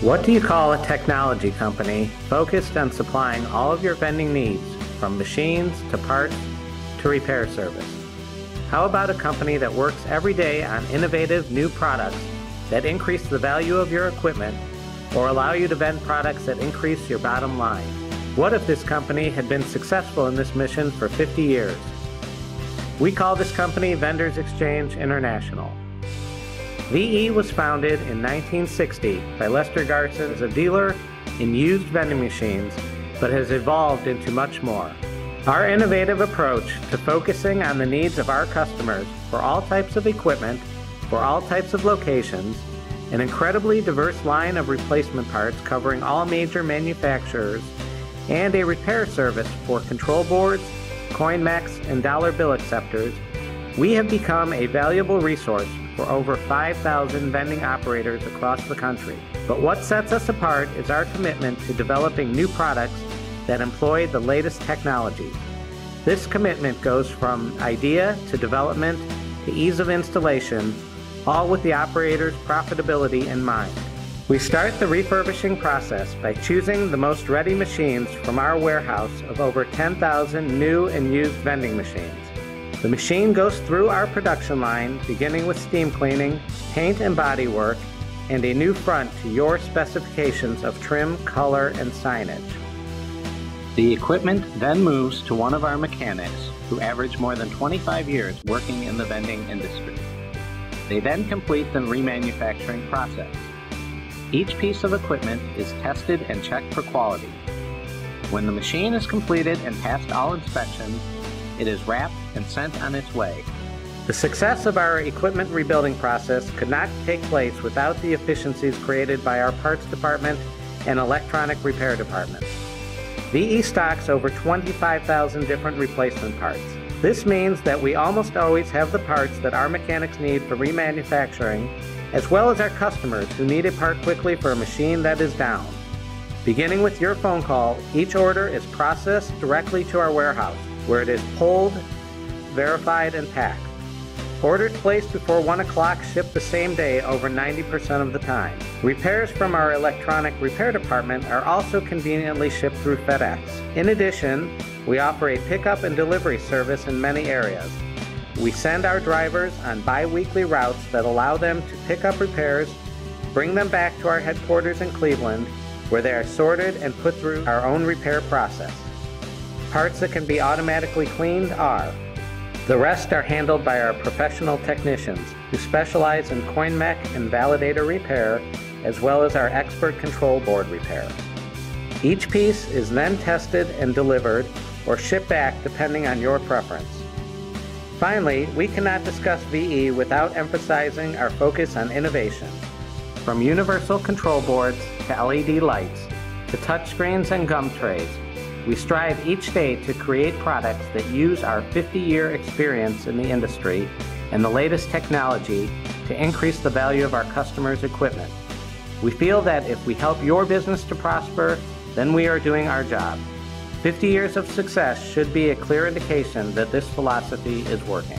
What do you call a technology company focused on supplying all of your vending needs, from machines to parts to repair service? How about a company that works every day on innovative new products that increase the value of your equipment or allow you to vend products that increase your bottom line? What if this company had been successful in this mission for 50 years? We call this company Vendors Exchange International. VE was founded in 1960 by Lester Garson as a dealer in used vending machines, but has evolved into much more. Our innovative approach to focusing on the needs of our customers for all types of equipment, for all types of locations, an incredibly diverse line of replacement parts covering all major manufacturers, and a repair service for control boards, CoinMechs, and dollar bill acceptors, we have become a valuable resource for over 5,000 vending operators across the country. But what sets us apart is our commitment to developing new products that employ the latest technology. This commitment goes from idea to development to ease of installation, all with the operator's profitability in mind. We start the refurbishing process by choosing the most ready machines from our warehouse of over 10,000 new and used vending machines. The machine goes through our production line, beginning with steam cleaning, paint and body work, and a new front to your specifications of trim, color, and signage. The equipment then moves to one of our mechanics who average more than 25 years working in the vending industry. They then complete the remanufacturing process. Each piece of equipment is tested and checked for quality. When the machine is completed and passed all inspections, it is wrapped and sent on its way. The success of our equipment rebuilding process could not take place without the efficiencies created by our parts department and electronic repair department. VE stocks over 25,000 different replacement parts. This means that we almost always have the parts that our mechanics need for remanufacturing, as well as our customers who need a part quickly for a machine that is down. Beginning with your phone call, each order is processed directly to our warehouse where it is pulled, verified, and packed. Orders placed before 1 o'clock ship the same day over 90% of the time. Repairs from our electronic repair department are also conveniently shipped through FedEx. In addition, we offer a pickup and delivery service in many areas. We send our drivers on bi weekly routes that allow them to pick up repairs, bring them back to our headquarters in Cleveland, where they are sorted and put through our own repair process. Parts that can be automatically cleaned are. The rest are handled by our professional technicians who specialize in CoinMech and validator repair, as well as our expert control board repair. Each piece is then tested and delivered or shipped back depending on your preference. Finally, we cannot discuss VE without emphasizing our focus on innovation. From universal control boards to LED lights to touchscreens and gum trays, we strive each day to create products that use our 50 year experience in the industry and the latest technology to increase the value of our customers' equipment. We feel that if we help your business to prosper, then we are doing our job. 50 years of success should be a clear indication that this philosophy is working.